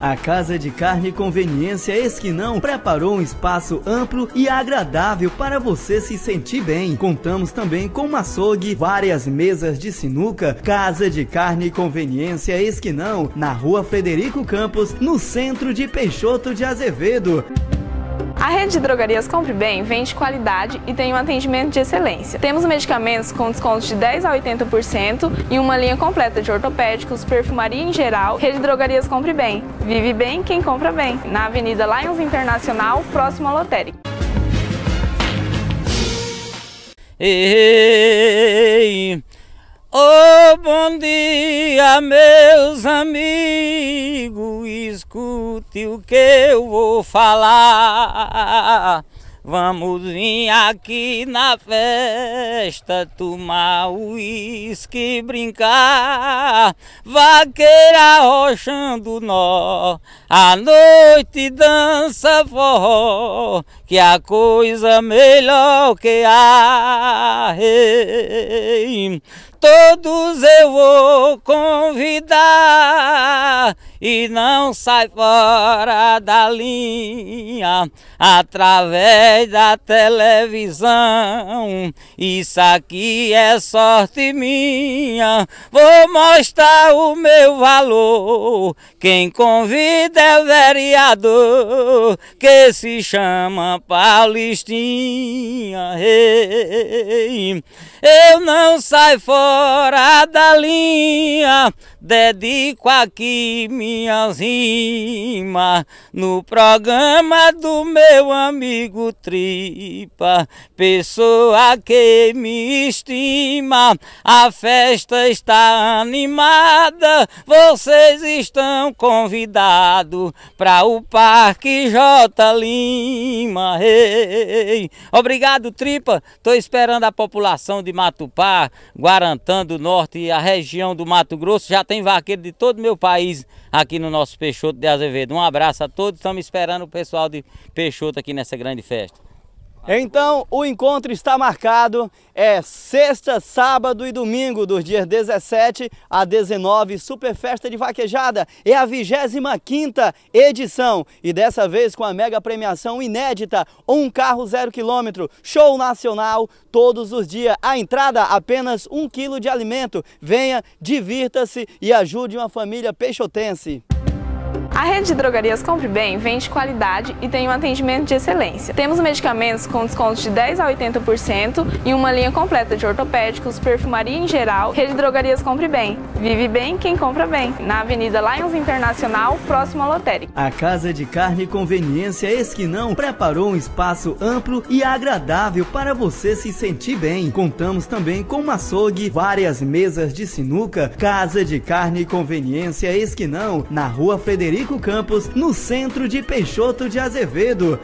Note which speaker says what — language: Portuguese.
Speaker 1: A Casa de Carne e Conveniência Esquinão preparou um espaço amplo e agradável para você se sentir bem. Contamos também com uma açougue, várias mesas de sinuca, Casa de Carne e Conveniência Esquinão, na rua Frederico Campos, no centro de Peixoto de Azevedo.
Speaker 2: A rede de drogarias Compre Bem vende qualidade e tem um atendimento de excelência. Temos medicamentos com descontos de 10 a 80% e uma linha completa de ortopédicos, perfumaria em geral. Rede de Drogarias Compre Bem. Vive bem quem compra bem. Na Avenida Lions Internacional, próximo à lotérica.
Speaker 3: Ei, oh, bom dia, meus amigos, escute o que eu vou falar. Vamos vir aqui na festa tomar uísque, brincar, vaqueira rochando nó, a noite dança forró, que a coisa melhor que há. Ei, todos eu vou convidar e não sai fora da linha através da televisão. Isso aqui é sorte minha, vou mostrar o meu valor. Quem convida é o vereador que se chama Paulistinha. Ei, eu não saio fora da linha, dedico aqui minhas rimas no programa do meu amigo Tripa, pessoa que me estima. A festa está animada, vocês estão convidados para o Parque J Lima. Ei, obrigado Tripa, estou esperando a população de Matupá, Guarantã do Norte e a região do Mato Grosso. Já tem vaqueiro de todo meu país aqui no nosso Peixoto de Azevedo. Um abraço a todos, estamos esperando o pessoal de Peixoto aqui nessa grande festa.
Speaker 1: Então, o encontro está marcado, é sexta, sábado e domingo, dos dias 17 a 19, Super Festa de Vaquejada. É a 25ª edição e dessa vez com a mega premiação inédita, um carro zero quilômetro, show nacional, todos os dias. A entrada, apenas um quilo de alimento. Venha, divirta-se e ajude uma família peixotense.
Speaker 2: A rede de drogarias Compre Bem vende qualidade e tem um atendimento de excelência. Temos medicamentos com descontos de 10 a 80% e uma linha completa de ortopédicos, perfumaria em geral. Rede de Drogarias Compre Bem. Vive bem quem compra bem. Na Avenida Lions Internacional, próximo à lotérica.
Speaker 1: A Casa de Carne e Conveniência Esquinão preparou um espaço amplo e agradável para você se sentir bem. Contamos também com uma açougue, várias mesas de sinuca, Casa de Carne e Conveniência Esquinão, na rua Frederico Campos, no centro de Peixoto de Azevedo.